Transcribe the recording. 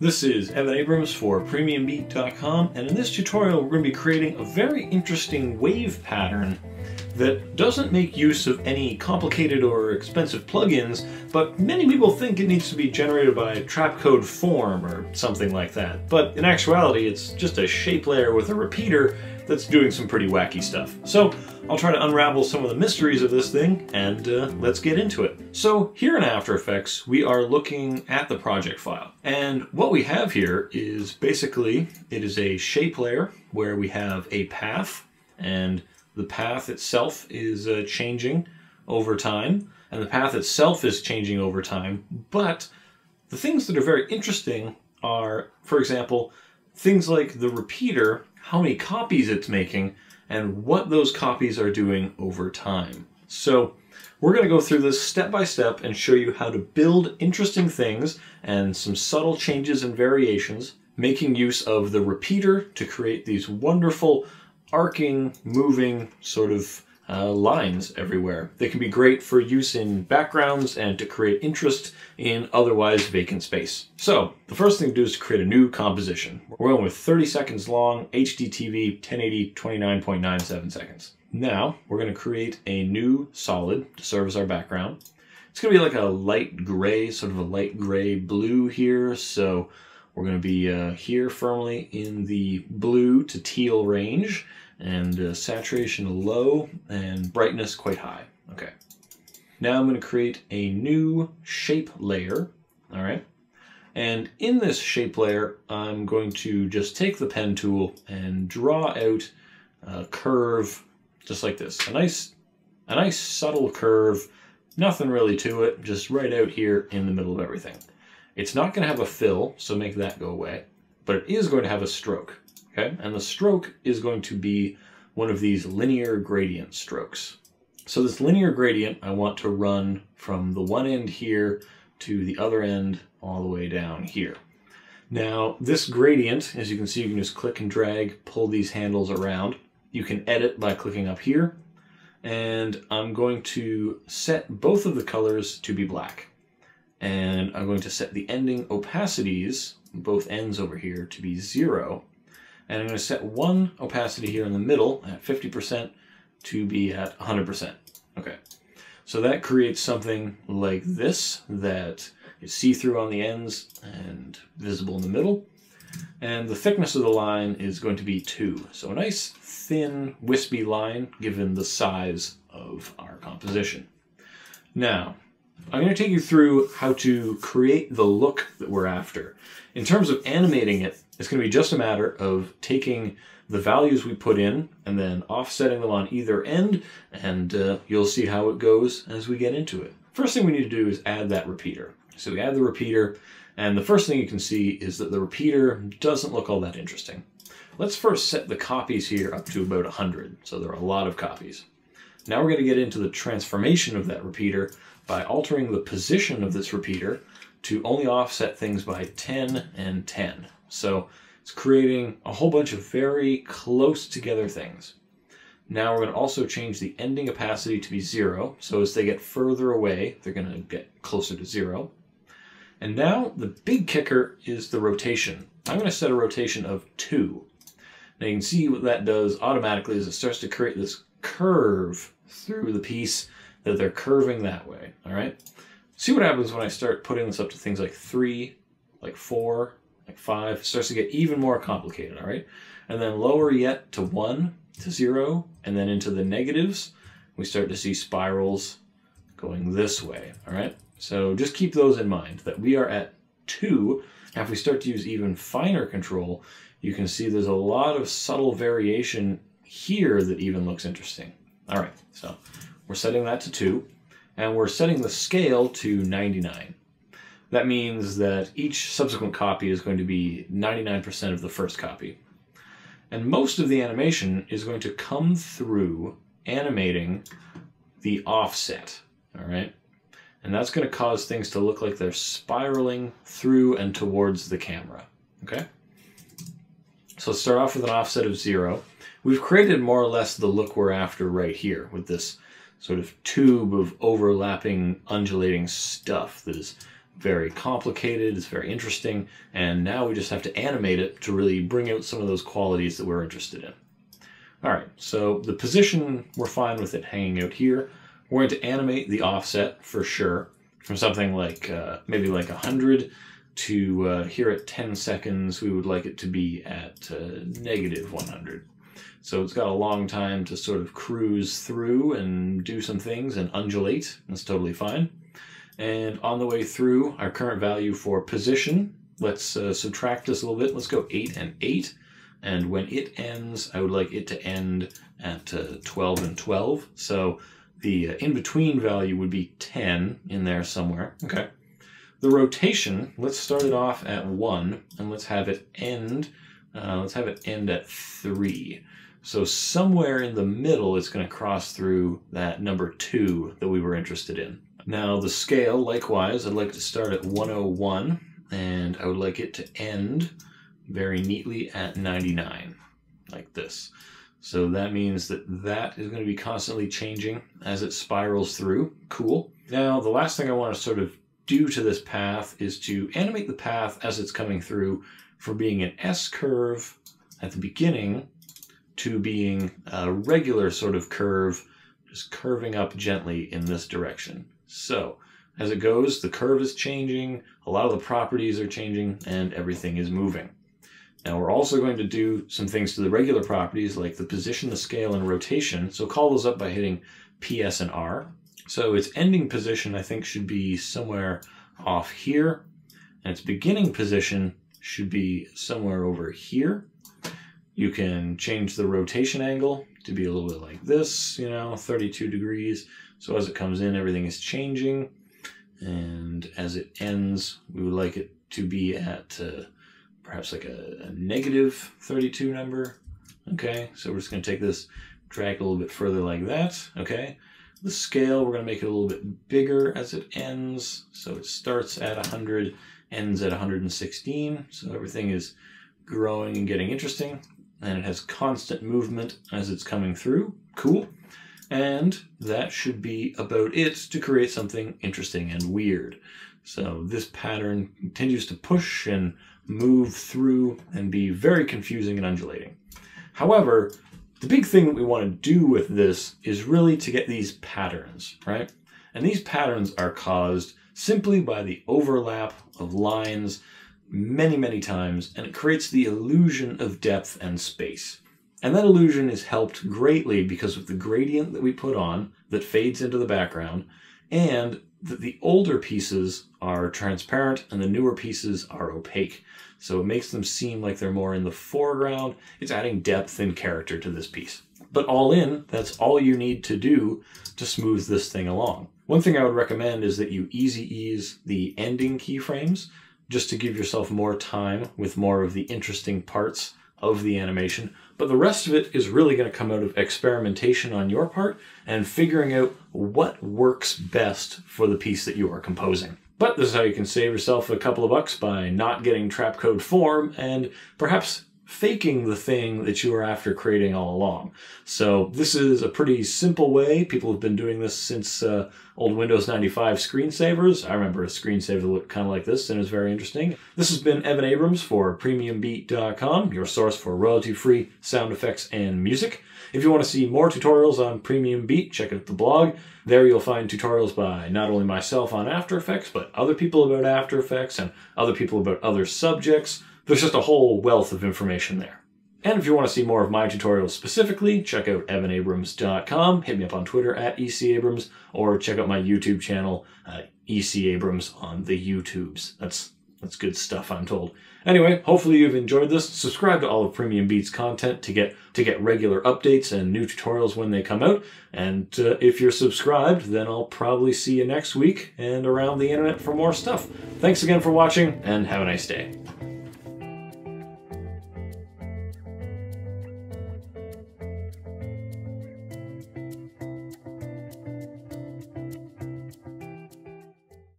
This is Evan Abrams for PremiumBeat.com and in this tutorial we're going to be creating a very interesting wave pattern that doesn't make use of any complicated or expensive plugins, but many people think it needs to be generated by Trapcode Form or something like that. But in actuality it's just a shape layer with a repeater that's doing some pretty wacky stuff. So I'll try to unravel some of the mysteries of this thing and uh, let's get into it. So here in After Effects, we are looking at the project file. And what we have here is basically, it is a shape layer where we have a path and the path itself is uh, changing over time and the path itself is changing over time. But the things that are very interesting are, for example, things like the repeater how many copies it's making, and what those copies are doing over time. So we're going to go through this step by step and show you how to build interesting things and some subtle changes and variations, making use of the repeater to create these wonderful arcing, moving sort of uh, lines everywhere. They can be great for use in backgrounds and to create interest in otherwise vacant space. So the first thing to do is to create a new composition. We're going with 30 seconds long, HDTV 1080 29.97 seconds. Now we're going to create a new solid to serve as our background. It's going to be like a light gray, sort of a light gray blue here. So we're going to be uh, here firmly in the blue to teal range and uh, saturation low and brightness quite high. Okay. Now I'm going to create a new shape layer. All right. And in this shape layer, I'm going to just take the pen tool and draw out a curve just like this. A nice, a nice subtle curve, nothing really to it, just right out here in the middle of everything. It's not going to have a fill, so make that go away, but it is going to have a stroke. Okay, and the stroke is going to be one of these linear gradient strokes. So this linear gradient I want to run from the one end here to the other end all the way down here. Now this gradient, as you can see, you can just click and drag, pull these handles around. You can edit by clicking up here, and I'm going to set both of the colors to be black. And I'm going to set the ending opacities, both ends over here, to be zero, and I'm going to set one opacity here in the middle at 50% to be at 100%. Okay, so that creates something like this that is see-through on the ends and visible in the middle. And the thickness of the line is going to be 2. So a nice thin wispy line given the size of our composition. Now, I'm going to take you through how to create the look that we're after. In terms of animating it, it's going to be just a matter of taking the values we put in and then offsetting them on either end, and uh, you'll see how it goes as we get into it. First thing we need to do is add that repeater. So we add the repeater, and the first thing you can see is that the repeater doesn't look all that interesting. Let's first set the copies here up to about 100, so there are a lot of copies. Now we're going to get into the transformation of that repeater by altering the position of this repeater to only offset things by 10 and 10. So it's creating a whole bunch of very close together things. Now we're going to also change the ending opacity to be zero. So as they get further away, they're going to get closer to zero. And now the big kicker is the rotation. I'm going to set a rotation of two. Now you can see what that does automatically is it starts to create this curve through the piece that they're curving that way. All right. See what happens when I start putting this up to things like three, like four, like five, starts to get even more complicated, all right? And then lower yet to one, to zero, and then into the negatives, we start to see spirals going this way, all right? So just keep those in mind, that we are at two. Now if we start to use even finer control, you can see there's a lot of subtle variation here that even looks interesting. All right, so we're setting that to two, and we're setting the scale to 99. That means that each subsequent copy is going to be 99% of the first copy. And most of the animation is going to come through animating the offset, all right? And that's going to cause things to look like they're spiraling through and towards the camera, okay? So let's start off with an offset of zero. We've created more or less the look we're after right here with this sort of tube of overlapping undulating stuff that is very complicated, it's very interesting, and now we just have to animate it to really bring out some of those qualities that we're interested in. All right, so the position, we're fine with it hanging out here. We're going to animate the offset for sure from something like uh, maybe like 100 to uh, here at 10 seconds, we would like it to be at uh, negative 100. So it's got a long time to sort of cruise through and do some things and undulate. That's totally fine. And on the way through, our current value for position, let's uh, subtract this a little bit. Let's go 8 and 8. And when it ends, I would like it to end at uh, 12 and 12. So the uh, in-between value would be 10 in there somewhere. Okay. The rotation, let's start it off at 1, and let's have it end, uh, let's have it end at 3. So somewhere in the middle, it's going to cross through that number 2 that we were interested in. Now the scale, likewise, I'd like to start at 101, and I would like it to end very neatly at 99, like this. So that means that that is going to be constantly changing as it spirals through. Cool. Now, the last thing I want to sort of do to this path is to animate the path as it's coming through from being an S curve at the beginning to being a regular sort of curve, just curving up gently in this direction. So as it goes, the curve is changing, a lot of the properties are changing, and everything is moving. Now we're also going to do some things to the regular properties like the position, the scale, and rotation. So call those up by hitting PS and R. So its ending position, I think, should be somewhere off here. And its beginning position should be somewhere over here. You can change the rotation angle to be a little bit like this, you know, 32 degrees. So as it comes in, everything is changing. And as it ends, we would like it to be at uh, perhaps like a, a negative 32 number. Okay, so we're just going to take this, drag a little bit further like that. Okay, the scale, we're going to make it a little bit bigger as it ends. So it starts at 100, ends at 116. So everything is growing and getting interesting and it has constant movement as it's coming through. Cool. And that should be about it to create something interesting and weird. So this pattern continues to push and move through and be very confusing and undulating. However, the big thing that we want to do with this is really to get these patterns, right? And these patterns are caused simply by the overlap of lines many, many times, and it creates the illusion of depth and space. And that illusion is helped greatly because of the gradient that we put on that fades into the background, and that the older pieces are transparent and the newer pieces are opaque. So it makes them seem like they're more in the foreground. It's adding depth and character to this piece. But all in, that's all you need to do to smooth this thing along. One thing I would recommend is that you easy ease the ending keyframes just to give yourself more time with more of the interesting parts of the animation. But the rest of it is really going to come out of experimentation on your part and figuring out what works best for the piece that you are composing. But this is how you can save yourself a couple of bucks by not getting trapcode form and perhaps faking the thing that you were after creating all along. So this is a pretty simple way. People have been doing this since uh, old Windows 95 screensavers. I remember a screensaver that looked kind of like this and it was very interesting. This has been Evan Abrams for PremiumBeat.com, your source for royalty-free sound effects and music. If you want to see more tutorials on Premium Beat, check out the blog. There you'll find tutorials by not only myself on After Effects, but other people about After Effects and other people about other subjects. There's just a whole wealth of information there. And if you want to see more of my tutorials specifically, check out evanabrams.com, hit me up on Twitter at ecabrams, or check out my YouTube channel, uh, ecabrams on the YouTubes. That's that's good stuff, I'm told. Anyway, hopefully you've enjoyed this. Subscribe to all of Premium Beats content to get to get regular updates and new tutorials when they come out. And uh, if you're subscribed, then I'll probably see you next week and around the internet for more stuff. Thanks again for watching, and have a nice day.